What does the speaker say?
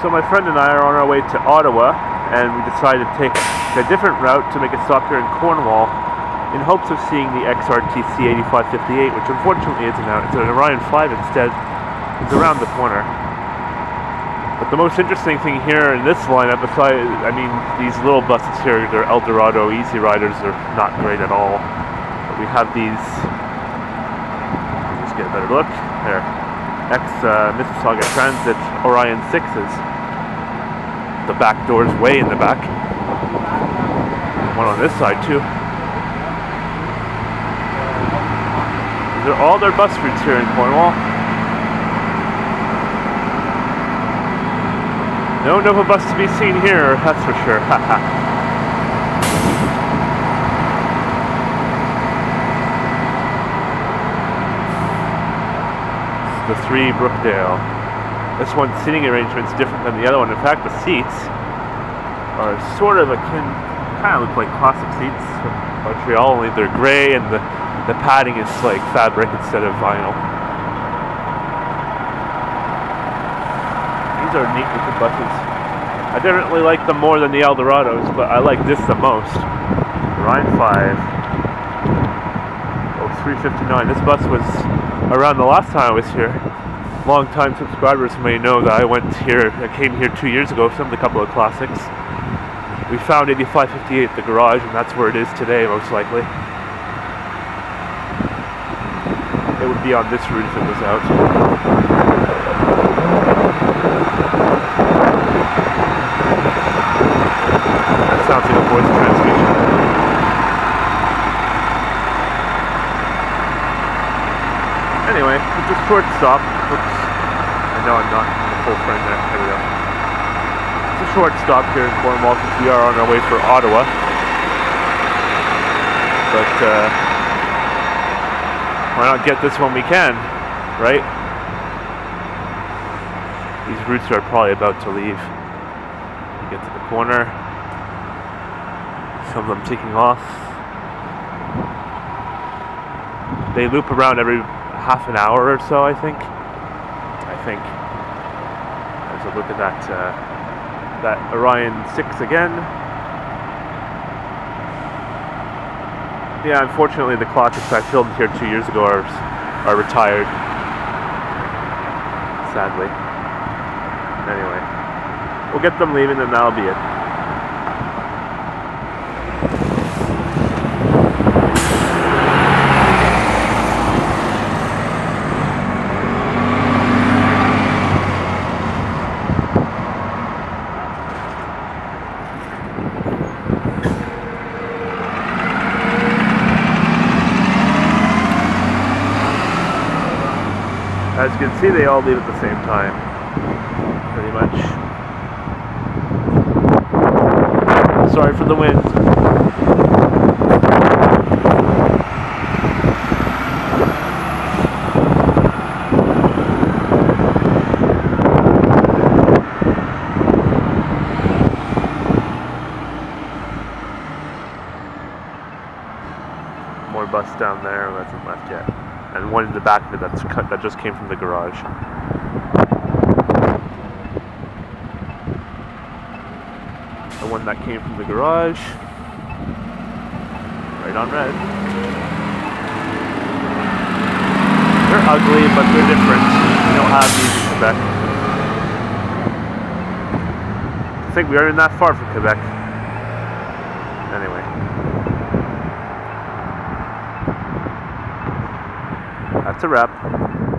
So my friend and I are on our way to Ottawa, and we decided to take a different route to make a stop here in Cornwall in hopes of seeing the XRTC 8558, which unfortunately isn't out. It's an Orion 5 instead. It's around the corner. But the most interesting thing here in this lineup, besides, I mean, these little buses here, they're Eldorado EZ Riders, are not great at all. But we have these, let's get a better look, there, ex uh, Mississauga Transit Orion 6s the back door's way in the back. One on this side too. These are all their bus routes here in Cornwall. No Nova bus to be seen here, that's for sure. the three Brookdale. This one's seating arrangement is different than the other one. In fact, the seats are sort of akin, kind of look like classic seats from Montreal, only they're gray and the, the padding is like fabric instead of vinyl. These are neat looking buses. I definitely like them more than the Eldorados, but I like this the most. Orion 5. Oh, 359. This bus was around the last time I was here long-time subscribers may know that I went here, I came here two years ago, filmed a couple of classics. We found 8558 at the garage, and that's where it is today, most likely. It would be on this route if it was out. That sounds like a voice transmission. Anyway, it's a short stop. Oops. Know I'm not in the full frame there. There we go. It's a short stop here in Cornwall since we are on our way for Ottawa. But uh, why not get this when we can, right? These routes are probably about to leave. We get to the corner. Some of them taking off. They loop around every half an hour or so, I think think. There's a look at that uh, that Orion 6 again. Yeah, unfortunately the classics I filmed here two years ago are, are retired. Sadly. Anyway, we'll get them leaving and that'll be it. As you can see, they all leave at the same time, pretty much. Sorry for the wind. More bus down there, hasn't left yet and one in the back of it that's cut, that just came from the garage. The one that came from the garage, right on red. They're ugly, but they're different. We don't have these in Quebec. I think we aren't that far from Quebec. Anyway. A wrap.